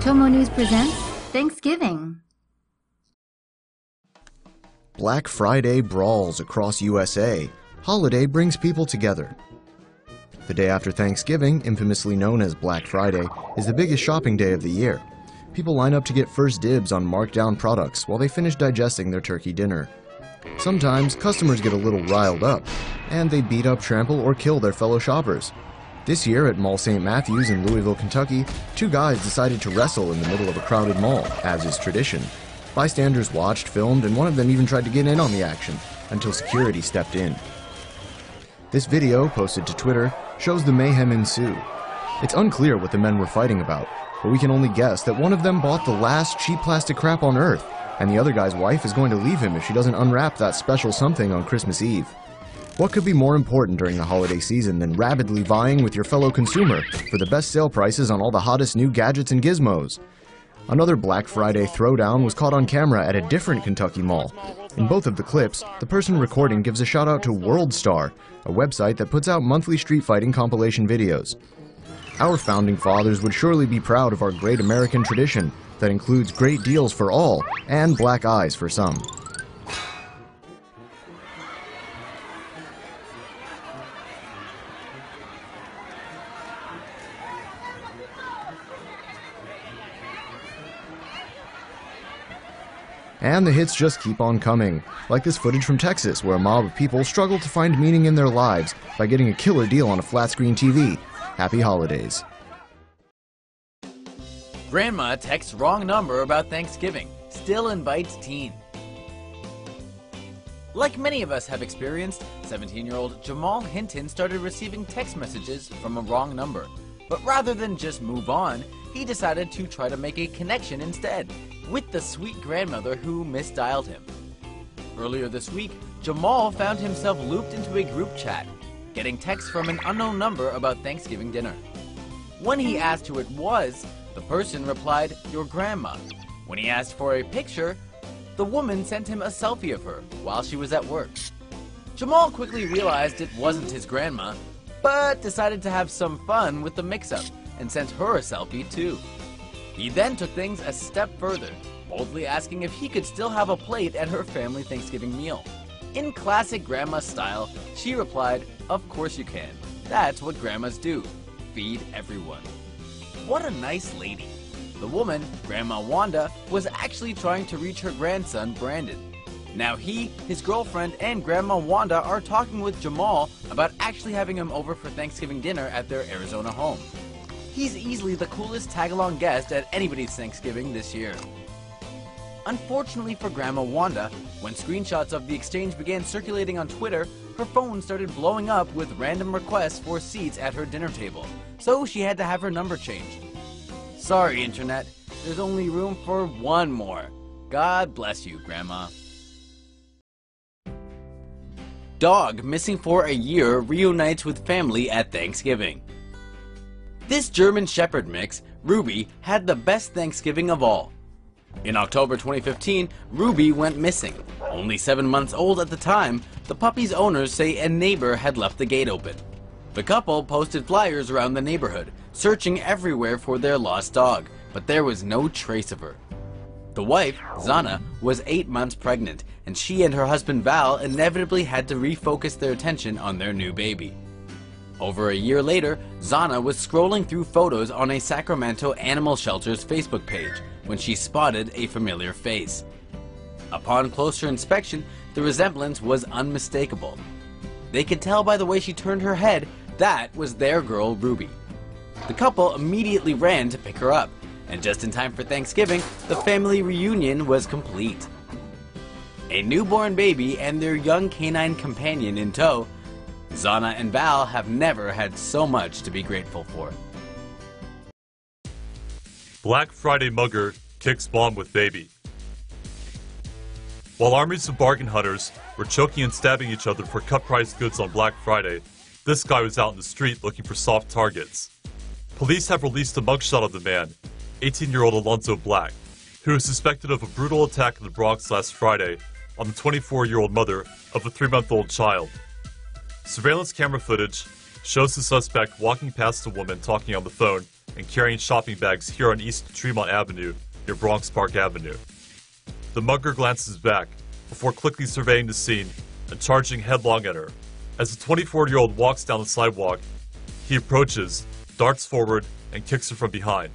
TomoNews presents Thanksgiving. Black Friday brawls across USA. Holiday brings people together. The day after Thanksgiving, infamously known as Black Friday, is the biggest shopping day of the year. People line up to get first dibs on markdown products while they finish digesting their turkey dinner. Sometimes customers get a little riled up, and they beat up, trample, or kill their fellow shoppers. This year at Mall St. Matthews in Louisville, Kentucky, two guys decided to wrestle in the middle of a crowded mall, as is tradition. Bystanders watched, filmed, and one of them even tried to get in on the action until security stepped in. This video, posted to Twitter, shows the mayhem ensue. It's unclear what the men were fighting about, but we can only guess that one of them bought the last cheap plastic crap on earth, and the other guy's wife is going to leave him if she doesn't unwrap that special something on Christmas Eve. What could be more important during the holiday season than rapidly vying with your fellow consumer for the best sale prices on all the hottest new gadgets and gizmos? Another Black Friday throwdown was caught on camera at a different Kentucky mall. In both of the clips, the person recording gives a shout out to WorldStar, a website that puts out monthly street fighting compilation videos. Our founding fathers would surely be proud of our great American tradition that includes great deals for all and black eyes for some. And the hits just keep on coming, like this footage from Texas where a mob of people struggle to find meaning in their lives by getting a killer deal on a flat screen TV. Happy holidays. Grandma texts wrong number about Thanksgiving, still invites teen. Like many of us have experienced, 17 year old Jamal Hinton started receiving text messages from a wrong number. But rather than just move on, he decided to try to make a connection instead with the sweet grandmother who misdialed him. Earlier this week, Jamal found himself looped into a group chat, getting texts from an unknown number about Thanksgiving dinner. When he asked who it was, the person replied, Your grandma. When he asked for a picture, the woman sent him a selfie of her while she was at work. Jamal quickly realized it wasn't his grandma, but decided to have some fun with the mix up and sent her a selfie too. He then took things a step further, boldly asking if he could still have a plate at her family Thanksgiving meal. In classic grandma style, she replied, Of course you can. That's what grandmas do feed everyone. What a nice lady. The woman, Grandma Wanda, was actually trying to reach her grandson, Brandon. Now he, his girlfriend, and Grandma Wanda are talking with Jamal about actually having him over for Thanksgiving dinner at their Arizona home. He's easily the coolest tag-along guest at anybody's Thanksgiving this year. Unfortunately for Grandma Wanda, when screenshots of the exchange began circulating on Twitter, her phone started blowing up with random requests for seats at her dinner table, so she had to have her number changed. Sorry, Internet, there's only room for one more. God bless you, Grandma. Dog missing for a year reunites with family at Thanksgiving. This German Shepherd mix, Ruby, had the best Thanksgiving of all. In October 2015, Ruby went missing. Only seven months old at the time, the puppy's owners say a neighbor had left the gate open. The couple posted flyers around the neighborhood, searching everywhere for their lost dog, but there was no trace of her. The wife, Zana, was eight months pregnant, and she and her husband Val inevitably had to refocus their attention on their new baby. Over a year later, Zana was scrolling through photos on a Sacramento Animal Shelter's Facebook page when she spotted a familiar face. Upon closer inspection, the resemblance was unmistakable. They could tell by the way she turned her head that was their girl Ruby. The couple immediately ran to pick her up, and just in time for Thanksgiving, the family reunion was complete. A newborn baby and their young canine companion in tow, Zana and Val have never had so much to be grateful for. Black Friday mugger kicks bomb with baby. While armies of bargain hunters were choking and stabbing each other for cut price goods on Black Friday, this guy was out in the street looking for soft targets. Police have released a mugshot of the man, 18 year old Alonzo Black, who is suspected of a brutal attack in the Bronx last Friday on the 24 year old mother of a three month old child. Surveillance camera footage shows the suspect walking past a woman talking on the phone and carrying shopping bags here on East Tremont Avenue near Bronx Park Avenue. The mugger glances back before quickly surveying the scene and charging headlong at her. As the 24 year old walks down the sidewalk, he approaches, darts forward, and kicks her from behind.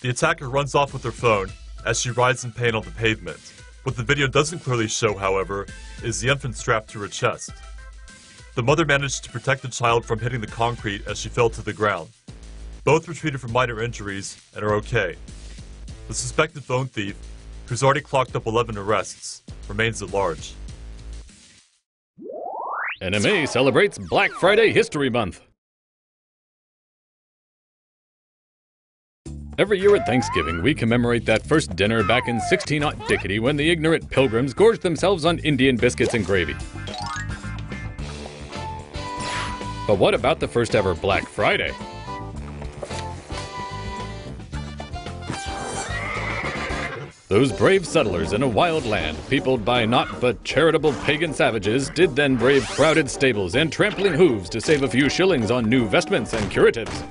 The attacker runs off with her phone as she writhes in pain on the pavement. What the video doesn't clearly show, however, is the infant strapped to her chest. The mother managed to protect the child from hitting the concrete as she fell to the ground. Both were treated for minor injuries and are okay. The suspected phone thief, who's already clocked up 11 arrests, remains at large. NMA celebrates Black Friday History Month. Every year at Thanksgiving, we commemorate that first dinner back in 16 Dickety when the ignorant pilgrims gorged themselves on Indian biscuits and gravy. But what about the first ever Black Friday? Those brave settlers in a wild land, peopled by naught but charitable pagan savages, did then brave crowded stables and trampling hooves to save a few shillings on new vestments and curatives.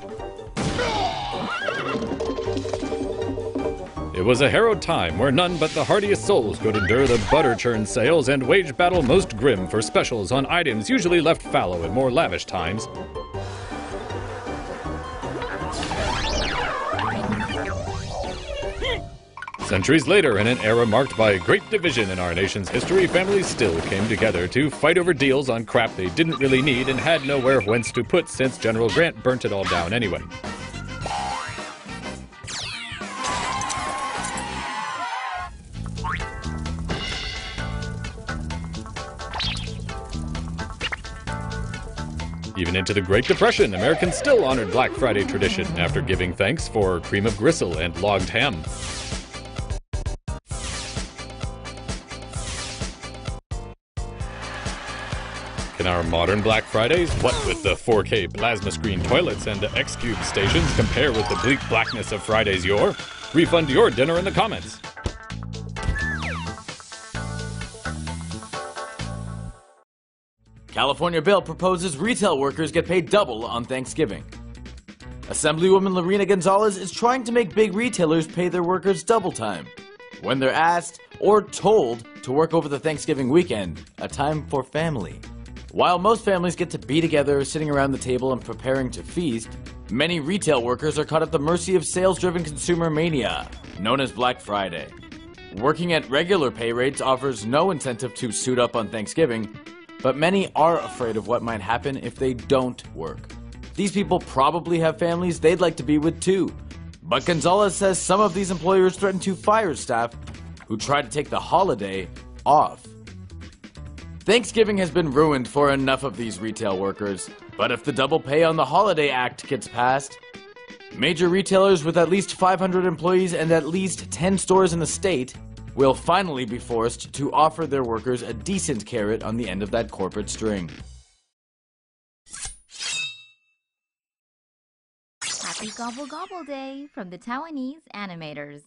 It was a harrowed time where none but the hardiest souls could endure the butter churn sales and wage battle most grim for specials on items usually left fallow in more lavish times. Centuries later, in an era marked by great division in our nation's history, families still came together to fight over deals on crap they didn't really need and had nowhere whence to put since General Grant burnt it all down anyway. Even into the Great Depression, Americans still honored Black Friday tradition after giving thanks for cream of gristle and logged ham. Can our modern Black Fridays, what with the 4K plasma screen toilets and X-Cube stations, compare with the bleak blackness of Friday's yore? Refund your dinner in the comments. California bill proposes retail workers get paid double on Thanksgiving. Assemblywoman Lorena Gonzalez is trying to make big retailers pay their workers double time when they're asked or told to work over the Thanksgiving weekend, a time for family. While most families get to be together, sitting around the table and preparing to feast, many retail workers are caught at the mercy of sales driven consumer mania, known as Black Friday. Working at regular pay rates offers no incentive to suit up on Thanksgiving, but many are afraid of what might happen if they don't work. These people probably have families they'd like to be with too. But Gonzalez says some of these employers threaten to fire staff who try to take the holiday off. Thanksgiving has been ruined for enough of these retail workers, but if the Double Pay on the Holiday Act gets passed, major retailers with at least 500 employees and at least 10 stores in the state will finally be forced to offer their workers a decent carrot on the end of that corporate string. Happy Gobble Gobble Day from the Taiwanese animators.